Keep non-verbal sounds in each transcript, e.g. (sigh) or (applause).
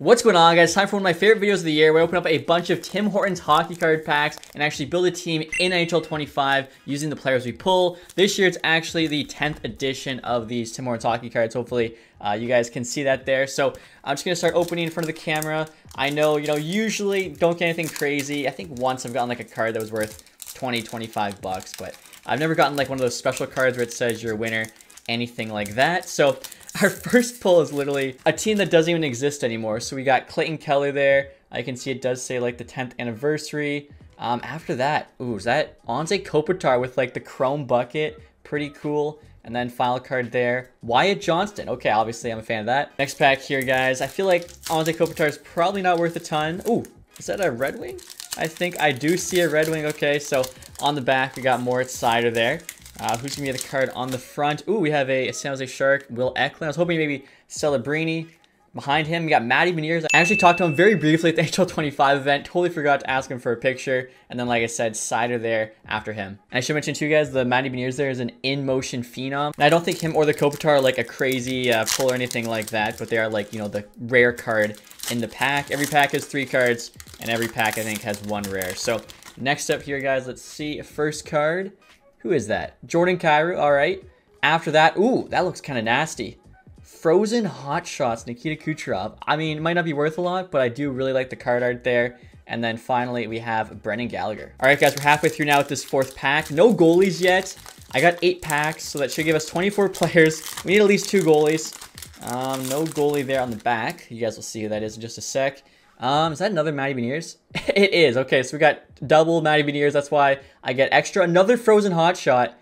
What's going on guys? Time for one of my favorite videos of the year I open up a bunch of Tim Hortons hockey card packs and actually build a team in NHL 25 using the players we pull. This year it's actually the 10th edition of these Tim Hortons hockey cards. Hopefully uh, you guys can see that there. So I'm just going to start opening in front of the camera. I know, you know, usually don't get anything crazy. I think once I've gotten like a card that was worth 20, 25 bucks, but I've never gotten like one of those special cards where it says you're a winner, anything like that. So our first pull is literally a team that doesn't even exist anymore. So we got Clayton Keller there. I can see it does say like the 10th anniversary. Um, after that, ooh, is that Anze Kopitar with like the chrome bucket? Pretty cool. And then final card there, Wyatt Johnston. Okay, obviously I'm a fan of that. Next pack here, guys. I feel like Anze Kopitar is probably not worth a ton. Ooh, is that a Red Wing? I think I do see a Red Wing. Okay, so on the back, we got Moritz Seider there. Uh, who's going to be the card on the front? Ooh, we have a, a San Jose Shark, Will Eklund. I was hoping maybe Celebrini. Behind him, we got Matty Beniers. I actually talked to him very briefly at the (laughs) HL 25 event. Totally forgot to ask him for a picture. And then, like I said, Seider there after him. And I should mention to you guys, the Matty Beniers there is an in-motion phenom. And I don't think him or the Kopitar are like a crazy uh, pull or anything like that. But they are like, you know, the rare card in the pack. Every pack has three cards. And every pack, I think, has one rare. So next up here, guys, let's see. First card. Who is that? Jordan Kyrou, all right. After that, ooh, that looks kind of nasty. Frozen Hot Shots, Nikita Kucherov. I mean, it might not be worth a lot, but I do really like the card art there. And then finally, we have Brendan Gallagher. All right, guys, we're halfway through now with this fourth pack. No goalies yet. I got eight packs, so that should give us 24 (laughs) players. We need at least two goalies. Um, no goalie there on the back. You guys will see who that is in just a sec. Um, is that another Matty Beniers? (laughs) it is. Okay, so we got double Matty Beniers. That's why I get extra. Another Frozen Hot Shot.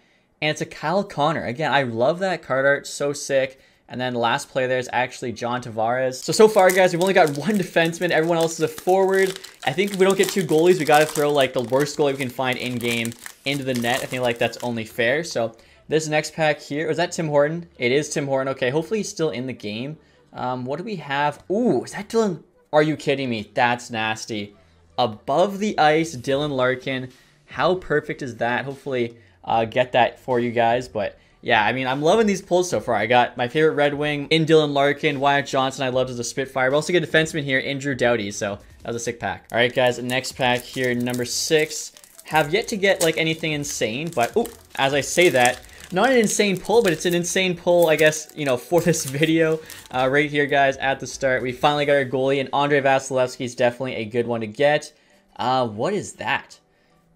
And it's a Kyle Connor. Again, I love that card art. So sick. And then the last player there is actually John Tavares. So, so far, guys, we've only got one defenseman. Everyone else is a forward. I think if we don't get two goalies, we got to throw, like, the worst goalie we can find in-game into the net. I think, like, that's only fair. So, this next pack here, is that Tim Horton? It is Tim Horton. Okay, hopefully he's still in the game. Um, what do we have? Ooh, is that Dylan are you kidding me? That's nasty. Above the ice, Dylan Larkin. How perfect is that? Hopefully, uh, get that for you guys. But yeah, I mean, I'm loving these pulls so far. I got my favorite Red Wing in Dylan Larkin, Wyatt Johnston. I loved as a Spitfire. We also get defenseman here in Drew Doughty. So that was a sick pack. All right, guys, next pack here, number six. Have yet to get like anything insane, but oh, as I say that, not an insane pull, but it's an insane pull, I guess, you know, for this (laughs) video. Uh, right here, guys, at the start, we finally got our goalie, and Andrei Vasilevskiy is definitely a good one to get. Uh, what is that?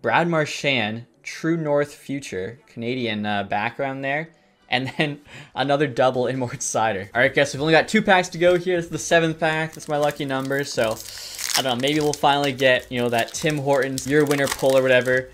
Brad Marchand, True North Future, Canadian uh, background there. (laughs) And then another double in Moritz Seider. All right, guys, we've only got two packs to go here. This is the seventh pack. That's my lucky number. So, I don't know, maybe we'll finally get, you know, that Tim Hortons, your winner pull or whatever.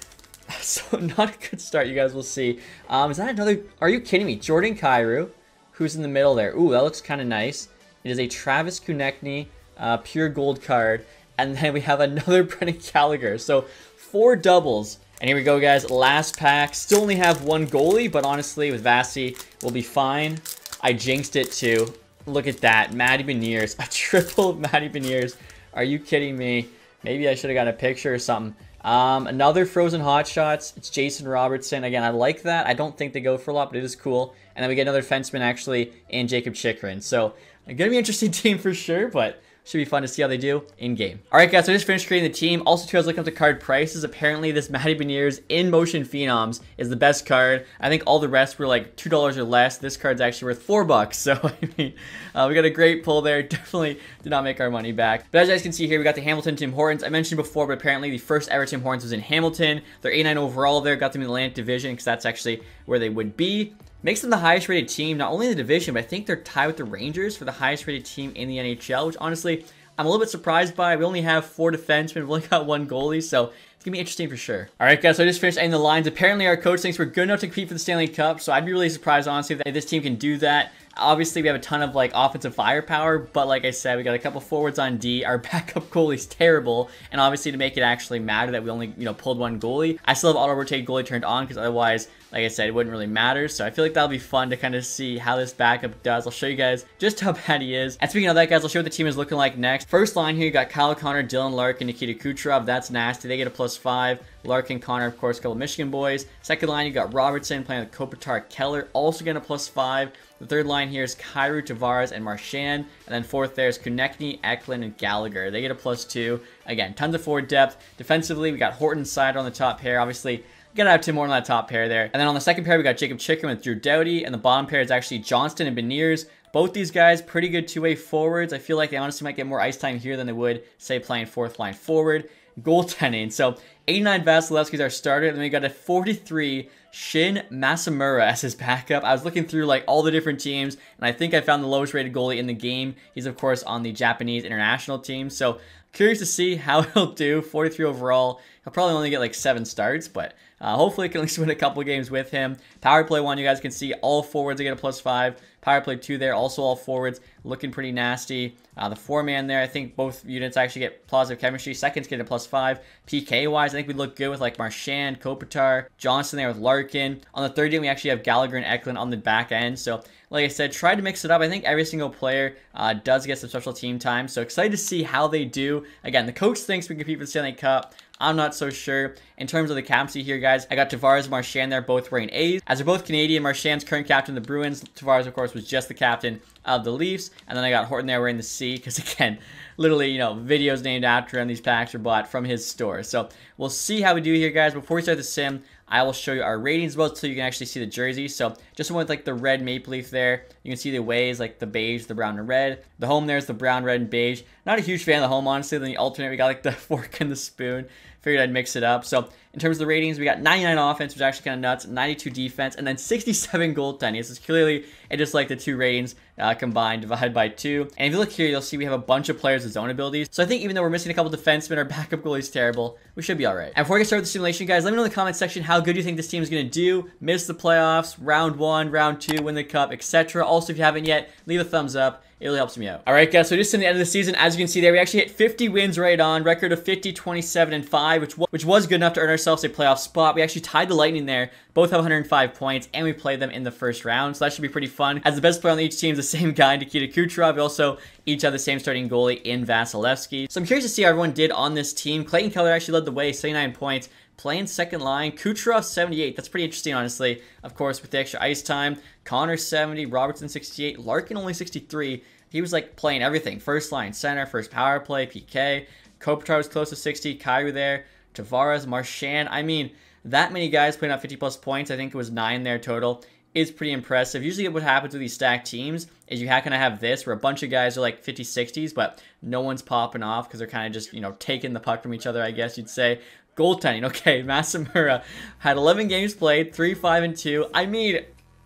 So (laughs) not a good start, you guys will see. Um, is that another, are you kidding me? Jordan Kyrou, who's in the middle there. Ooh, that looks kind of nice. It is a Travis Konecny uh, pure gold card. And then we have another (laughs) Brendan Gallagher. So four doubles. And here we go, guys. Last pack. Still only have one goalie, but honestly, with Vasi, we'll be fine. I jinxed it too. Look at that. Matty Beniers. (laughs) A triple Matty Beniers. Are you kidding me? Maybe I should have got a picture or something. Um, another Frozen Hot Shots. It's Jason Robertson. Again, I like that. I don't think they go for a lot, but it is cool. And then we get another fenceman, actually, in Jacob Chychrun. So, going to be an interesting (laughs) team for sure, but should be fun to see how they do in-game. All right, guys, so I just finished creating the team. Also, too, I was looking up the card prices. Apparently, this Matty Beniers in-motion Phenoms is the best card. I think all the rest were like $2 or less. This card's actually worth 4 bucks. (laughs) So, I mean, uh, we got a great pull there. (laughs) Definitely did not make our money back. But as you guys can see here, we got the Hamilton Tim Hortons. I mentioned before, but apparently the first ever Tim Hortons was in Hamilton. They're 89 overall there. Got them in the Atlantic Division because that's actually where they would be. Makes them the highest rated team, not only in the division, but I think they're tied with the Rangers for the highest rated team in the NHL, which honestly, I'm a little bit surprised by. We only have four defensemen. We've only got one goalie, so to be interesting for sure. All right, guys, so I just finished adding the lines. Apparently, our coach thinks we're good enough to compete for the Stanley Cup, so I'd be really surprised, honestly, if this team can do that. Obviously, we have a ton of like offensive firepower, but like I said, we got a couple forwards on D. Our (laughs) backup goalie's terrible, and obviously to make it actually matter that we only you know pulled one goalie, I still have auto rotate goalie turned on because otherwise, like I said, it wouldn't really matter. So I feel like that'll be fun to kind of see how this backup does. I'll show you guys just how (laughs) bad he is. And speaking of that, guys, I'll show you what the team is looking like next. First line here, you got Kyle Connor, Dylan Larkin, and Nikita Kucherov. That's nasty. They get a plus plus five. Larkin, Connor, of course, a couple Michigan boys. Second line, you got Robertson playing with Kopitar, Keller, also getting a plus five. The third line here is Kyrou, Tavares, and Marchand. And then fourth there is Konecny, Eklund, and Gallagher. They get a plus two. Again, tons of forward depth. Defensively, we got Horton Seider on the top pair. Obviously, Gotta have Tim Horton on that top pair there. And then on the second pair, we got Jacob Chychrun with Drew Doughty. And the bottom pair is actually Johnston and Beniers. Both these guys, pretty good two-way forwards. I feel like they honestly might get more ice time here than they would, say, playing fourth line forward. Goaltending. So 89 Vasilevskiy is our starter. Then we got a 43 Shin Masamura as his backup. I was looking through like all the different teams, and I think I found the lowest rated goalie in the game. He's of course on the Japanese international team. So curious to see how (laughs) he'll do. 43 overall. He'll probably only get like seven starts, but uh, hopefully I can at least win a couple games with him. Power play one, you guys can see all forwards. I get a plus five. Power play two there, also all forwards, looking pretty nasty. Uh, the four man there, I think both units actually get positive chemistry. Seconds get a plus five. PK wise, I think we look good with like Marchand, Kopitar, Johnston there with Larkin. On the third game, we actually have Gallagher and Eklund on the back end. So, like I said, try to mix it up. I think every single player uh, does get some special team time. So excited to see how they do. Again, the coach thinks we can compete for the Stanley Cup. I'm not so sure. In terms of the captaincy here, guys, I got Tavares and Marchand there, both wearing A's. As they're both Canadian, Marchand's current captain of the Bruins. Tavares, of course, was just the captain of the Leafs. And then I got Horton there wearing the C, because (laughs) again, literally, you know, videos named after him. These packs are bought from his store. So we'll see how we do here, guys. Before we start the sim, I will show you our ratings well so you can actually see the jersey. So just with like the red maple leaf there, you can see the ways like the beige, the brown and red. The home there is the brown, red, and beige. Not a huge fan of the home, honestly. Then the alternate, we got like the (laughs) fork and the spoon. Figured I'd mix it up. So in terms of the ratings, we got 99 offense, which is actually kind of nuts, 92 defense, and then 67 goaltending. This is clearly it just like the two ratings uh, combined divided by two. And if you look here, you'll see we have a bunch of players with zone abilities. So I think even though we're missing a couple defensemen, our (laughs) backup goalie is terrible, we should be all right. And before we get started with the simulation, guys, let me know in the comment section how good you think this team is going to do. Miss the playoffs, round one, round two, win the cup, etc. Also, if you haven't yet, leave a thumbs up. It really helps me out. All right, guys, so just in the end of the season, as you can see there, we actually hit 50 wins right on, record of 50, 27, and 5, which, which was good enough to earn ourselves a playoff spot. We actually tied the Lightning there. Both have 105 points, and we played them in the first round, so that should be pretty fun. As the best player on each team is the (laughs) same guy, Nikita Kucherov. We also each have the same starting goalie in Vasilevskiy. So I'm curious to see how everyone did on this team. Clayton Keller actually led the way, 79 points playing second line. Kucherov 78. That's pretty interesting, honestly. Of course, with the extra ice time. Connor 70, Robertson 68, Larkin only 63. He was like playing everything. First line, center, first power play, PK. Kopitar was close to 60. Kyrou there. Tavares, Marchand. I mean, that many guys putting up 50 plus points. I think it was nine there total. Is pretty impressive. Usually, what happens with these stacked teams is you kind of have this where a bunch of guys are like 50 60s, but no one's popping off because they're kind of just, you know, taking the puck from each other, I guess you'd say. Goaltending, (laughs) okay, Masamura had 11 games played, 3 5 and 2. I mean,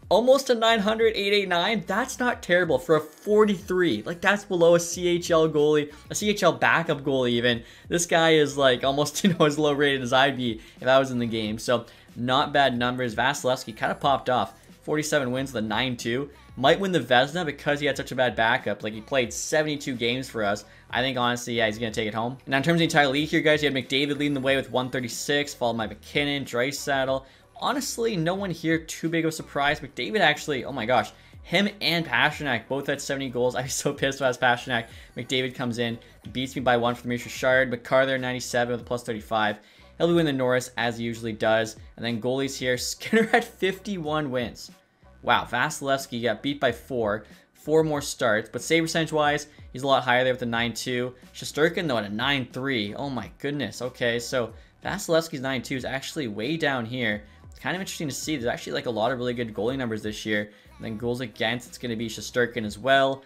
almost a 900, 889. That's not terrible for a 43. Like, that's below a CHL goalie, a CHL backup goalie, even. This guy is like almost, (laughs) you know, as low rated as I'd be if I was in the game. So, not bad numbers. Vasilevskiy kind of popped off. 47 wins a 9 2. Might win the Vezina because he had such a bad backup. Like, he played 72 games for us. I think, honestly, yeah, he's going to take it home. Now, in terms of the entire league here, guys, you had McDavid leading the way with 136, followed by MacKinnon, Draisaitl, honestly, no one here too big of a surprise. McDavid actually, oh my gosh, him and Pastrnak both had 70 goals. (laughs) I was so pissed about Pastrnak. McDavid comes in, beats me by one for the Maurice Richard. Makar 97 with a plus 35. He'll be winning the Norris as he usually does. And then goalies here, (laughs) Skinner had 51 wins. Wow, Vasilevskiy got beat by four. Four more starts, but save percentage wise, he's a lot higher there with a 9-2. Shesterkin though at a 9-3. Oh my goodness. Okay, so Vasilevskiy's 9-2 is actually way down here kind of interesting to see. There's actually like a lot of really good goalie numbers this year. And then goals against, it's going to be Shesterkin as well.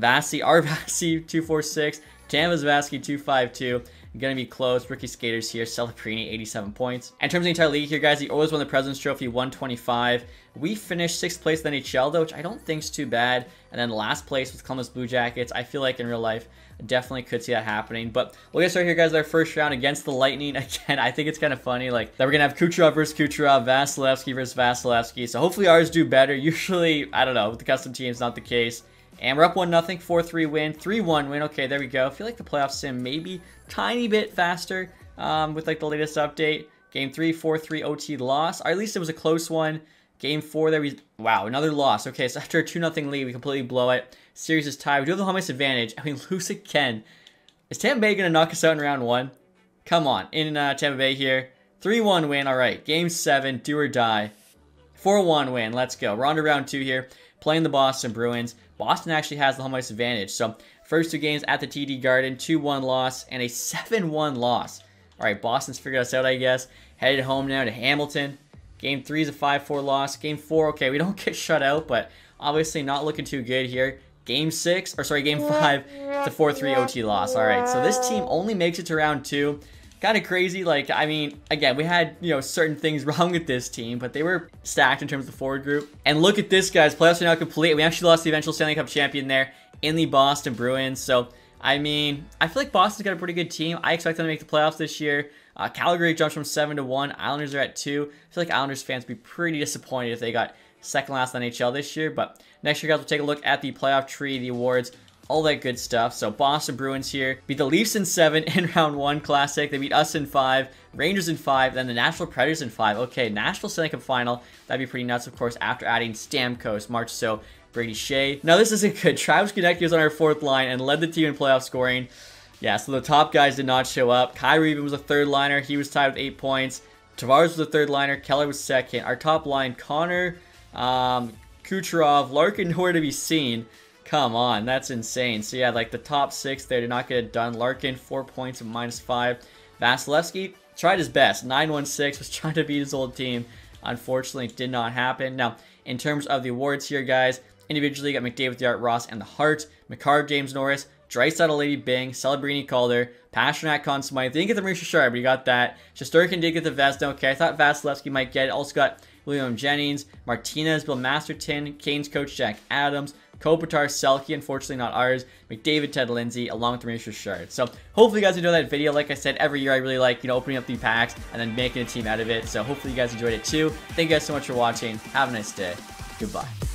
Vasi, our Vasi, 246. Tampa's Vasky, 252. Gonna be close. Rookie skaters here. Celebrini, 87 points. In terms of the entire league here, guys, he always won the President's Trophy, 125. We finished sixth place in the NHL, though, which I don't think is too bad. And then last place with Columbus Blue Jackets. I feel like in real life, definitely could see that happening. But we'll get started here, guys, our first round against the Lightning. (laughs) Again, I think it's kind of funny, like, that we're gonna have Kucherov versus Kucherov, Vasilevskiy versus Vasilevskiy. So hopefully ours do better. (laughs) Usually, I don't know, with the custom teams, not the case. And we're up 1 0, 4 3 win, 3 1 win. Okay, there we go. I feel like the playoff sim maybe tiny bit faster um, with like the latest update. Game 3, 4 3 OT loss. Or at least it was a close one. Game 4 there we. Wow, another loss. Okay, so (laughs) after a 2 0 lead, we completely blow it. Series is tied. We do have the home ice advantage, and we (laughs) lose again. Is Tampa Bay going to knock us out in round 1? Come on, in uh, Tampa Bay here. 3-1 win, all right. Game 7, do or die. 4-1 win, let's go. We're on to round 2 here, playing the Boston Bruins. Boston actually has the home ice advantage, so first two games at the TD Garden, 2-1 loss and a 7-1 loss. All right, Boston's figured us out, I guess. Headed home now to Hamilton. Game 3 is a 5-4 loss. Game 4, okay, we (laughs) don't get shut out, but obviously not looking too good here. Game 6, or sorry, Game 5, it's a 4-3 OT loss. All right, so this team only makes it to round 2 kind of crazy. Like, I mean, again, we had, you know, certain things (laughs) wrong with this team, but they were stacked in terms of the forward group. And look at this, guys. Playoffs are now complete. We actually lost the eventual Stanley Cup champion there in the Boston Bruins. So, I mean, I feel like Boston's got a pretty good team. I expect them to make the playoffs this year. Uh, Calgary jumps from 7 to 1. Islanders are at 2. I feel like Islanders fans would be pretty disappointed if they got second last in NHL this year. But next year, guys, we'll take a look at the playoff tree, the awards all that good stuff. So Boston Bruins here beat the Leafs in seven (laughs) in round one classic. They beat us in five, Rangers in five, then the Nashville Predators in five. Okay, Nashville Stanley Cup final. That'd be pretty nuts, of course, after adding Stamkos, Marchessault Brady Skjei. Now this isn't good. (laughs) Travis Konecny was on our fourth line and led the team in playoff scoring. Yeah, so the top guys did not show up. Kyrou even was a third liner. He was tied with eight points. Tavares was the third liner. Keller was second. Our top line, Connor, um, Kucherov, Larkin (laughs) nowhere to be seen. Come on, that's insane. So yeah, like the top six there did not get it done. Larkin, four points of minus five. Vasilevskiy tried his best. 9-1-6, was (laughs) trying to beat his old team. Unfortunately, did not happen. Now, in terms of the awards here, guys, individually got McDavid, the Art, Ross, and the Hart. Makar, James Norris, Draisaitl, Lady Byng, Celebrini, Calder, Pastrnak, Conn Smythe. Didn't get the Maurice Richard, but he got that. Shesterkin did get the Vezina. Okay, I thought Vasilevskiy might get it. Also got William Jennings, Martinez, Bill Masterton, Canes coach Jack Adams, Kopitar, Selke, unfortunately not ours, McDavid, Ted Lindsay, along with Maurice Richard. So hopefully you guys enjoyed that video. Like I said, every year I really like, you know, opening up the packs and then making a team out of it. So hopefully you guys enjoyed it too. Thank you guys so much for watching. Have a nice day. Goodbye.